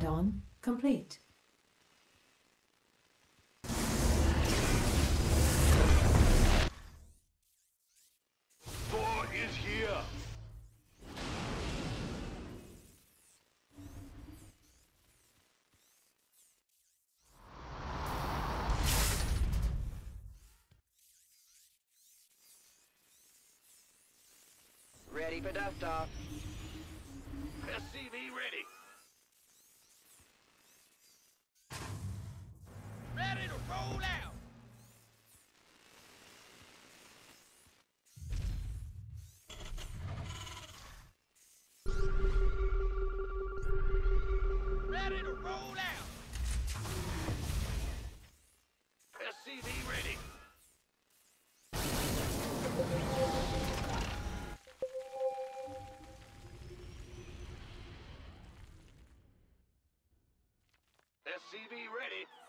Add-on complete. Thor is here. Ready for dust off. Roll out. SCV ready. SCV ready.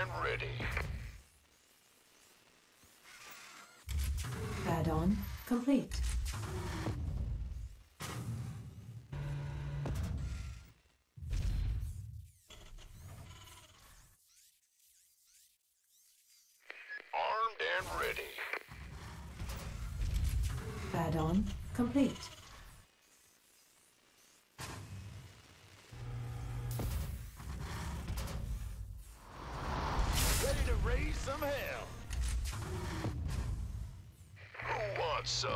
And ready. Add-on complete. Armed and ready. Add-on complete. Raise some hell. Who wants some?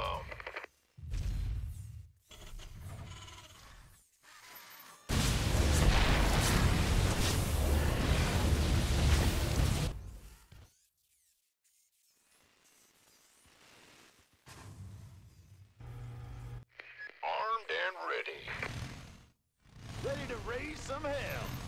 Armed and ready. Ready to raise some hell.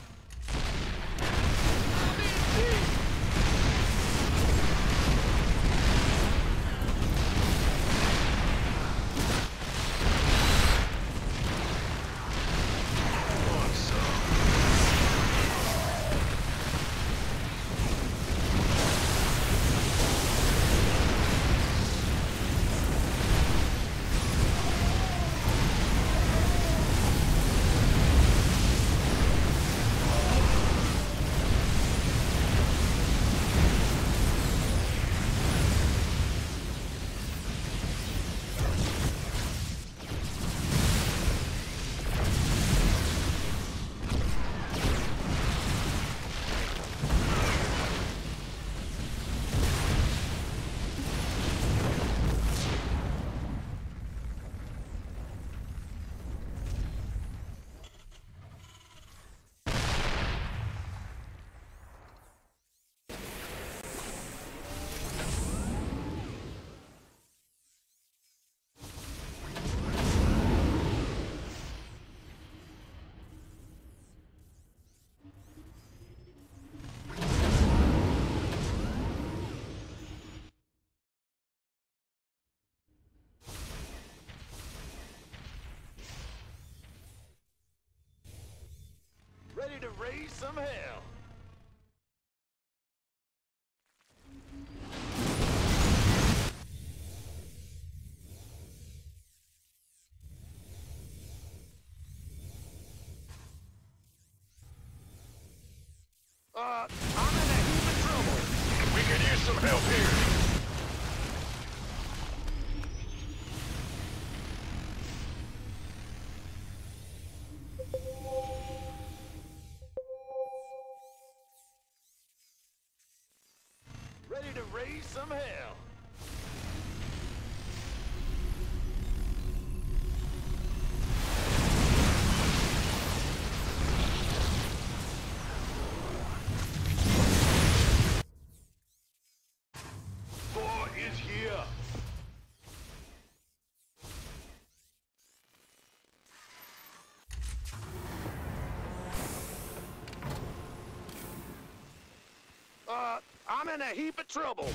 Some hell. Uh, I'm in a heap of trouble. We could use some help here. Some hell. Is here. Uh, I'm in a heap of trouble.